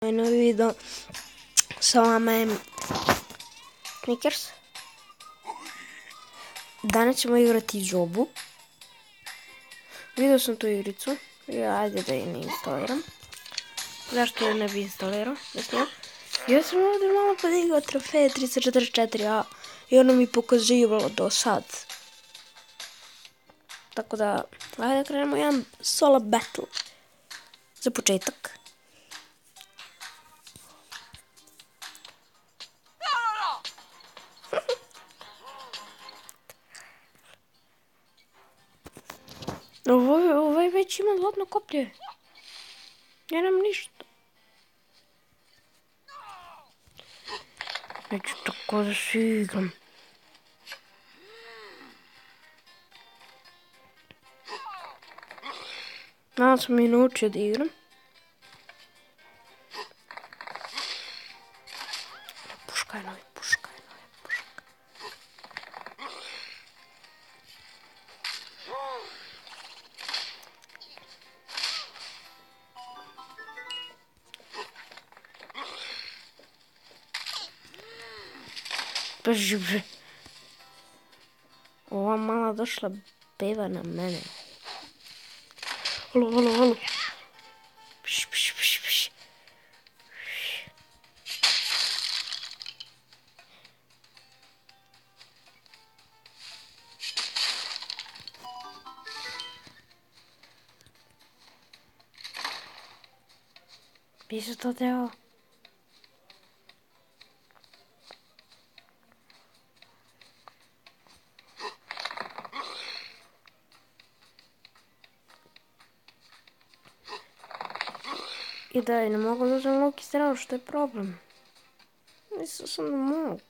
Ovaj novi video sa vama je Knickers. Danas ćemo igrati džobu. Vidio sam tu igricu. Ja, ajde da je ne instaliram. Zašto je ne bi instalirao? Ne. Ja sam ovdje malo podigao trofeje 344a i ono mi pokazivalo do sad. Tako da, ajde da krenemo jedan solo battle. Za početak. Ovo, ovaj već ima zlatno koplje. Ja nemam ništa. Neću tako da se igram. Nadam sam i naučio da igram. Brže. Ova mala došla beba na mene. Halo, halo, halo. Pš, pš, pš, pš. Bi se to deo? I da, ne mogu da uzem luk i strelu, što je problem. Mislio sam da mogu.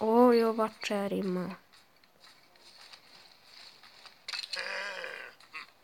Oj, ova čerima.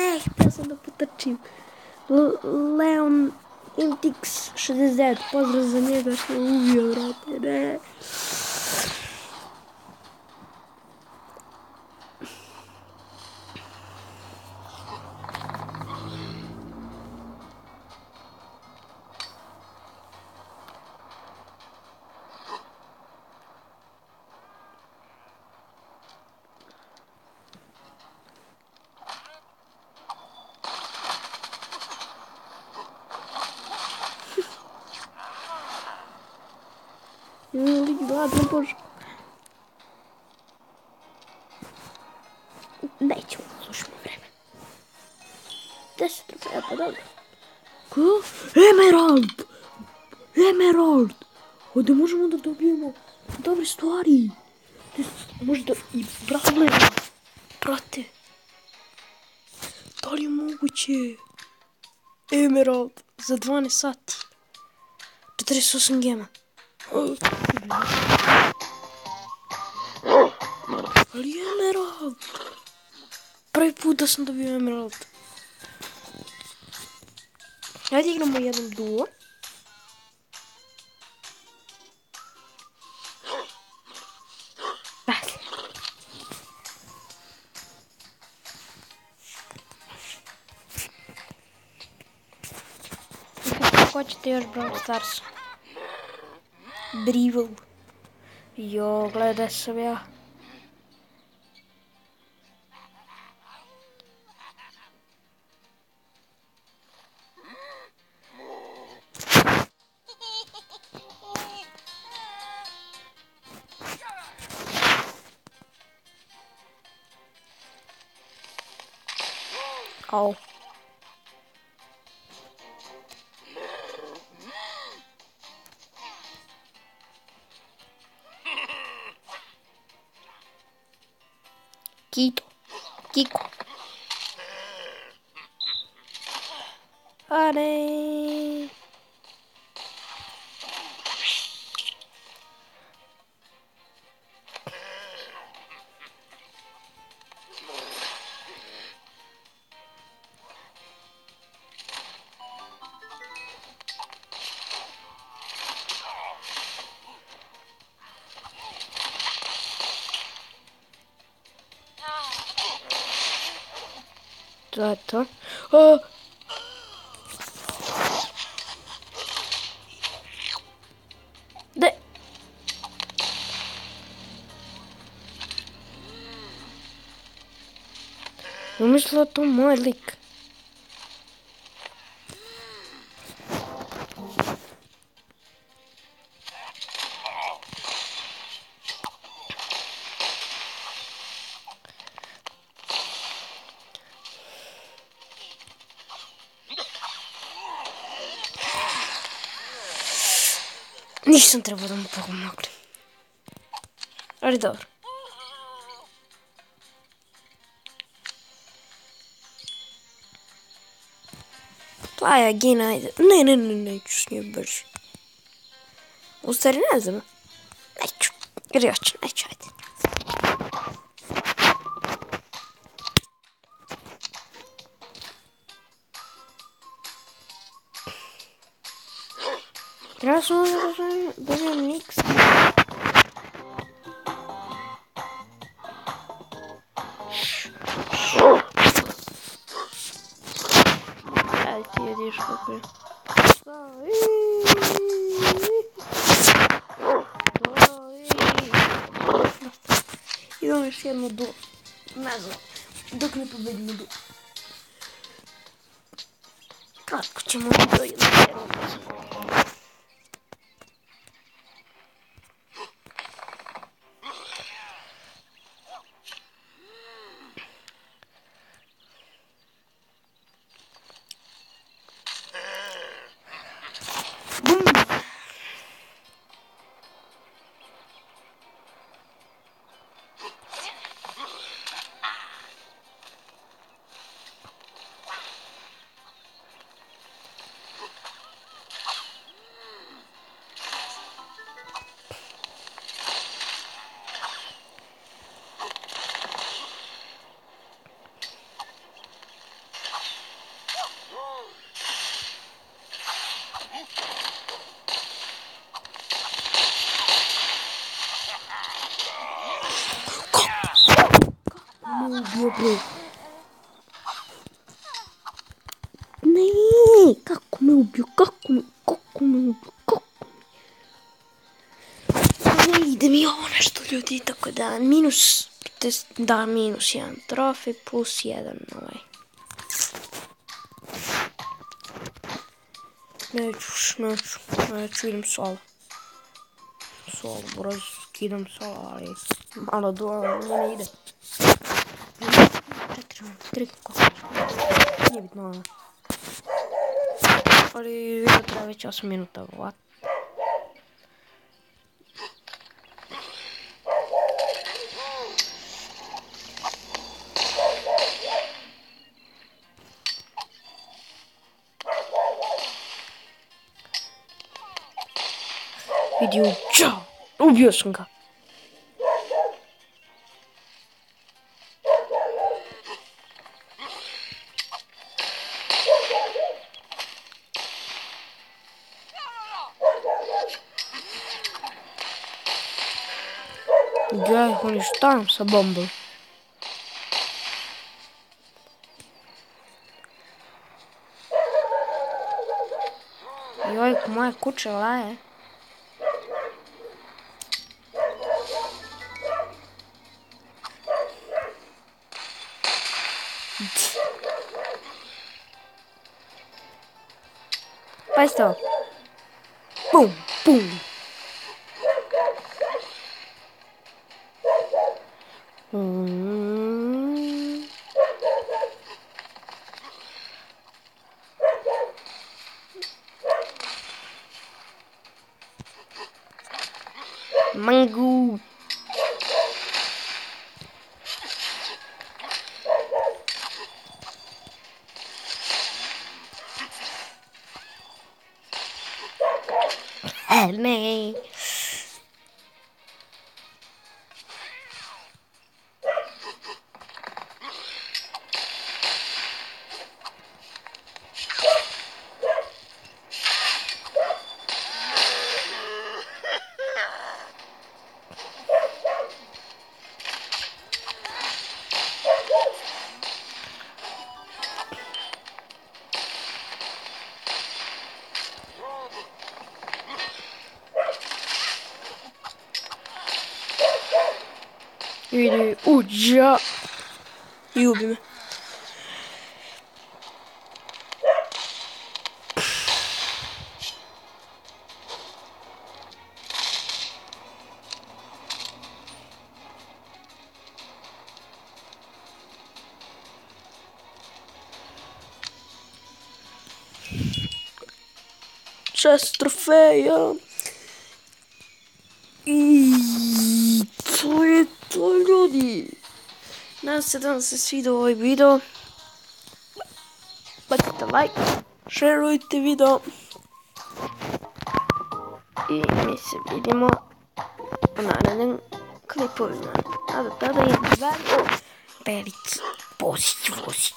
ne, htio sam da potrčim. Leon Intix 69, pozdrav za njega što je ubio, vrate, ne. Ладно, боже. Дайте му слушаме време. 10 рупея подобно. Ко? Емералд! Емералд! О, да можемо да добиємо добрі створі. Може да и бравле. Брате. Дали moguće? Emerald za 12 sati. 48 gema. Ali Emerald! Prvi put da sam dobio Emerald. Ajde igramo jedan duo. Dakle. Kako ćete još Brawl Stars? brývou. Jo, hledá se já? Au. Kiko. Kiko. Areia. Gato. Aa! Oh. De. Vamos lá tomar, Lick. Nisam trebao da mu pomogli. Ali dobro. Plaja, Gina, ajde. Ne, ne, ne, neću s njoj brži. U stvari, ne znam. Neću. Jer ja ću, neću, ajde. Teraz może będzie mix. Блять, едешь какой. И думаешь, я нуду. Назад. Док не победил нуду. Так, к чему нуду я на первом dobro. Ne, kako me ubio, kako me, kako me ubio, kako me. Ne ide mi ovo nešto, ljudi, tako da minus, test, da, minus jedan trofej, plus jedan ovaj. Neću, neću, neću, idem solo. Solo, broj, skidam solo, ali malo duo, ne ide. Трикко. Не видно. Али вие трябва вече 8 минута. What? Видео чао! Убил съм го! уничтожим с бомбу. Йой, мой куча лая. Пошел. Бум, бум. Hmm. Mango. Help. vidu. Uđa. I ubi me. Ljudi. Nadam se da vam se svidio ovaj video. Bacite like, šerujte video. I mi se vidimo u narednim klipovima. A do tada je Verica Bosić Vosić.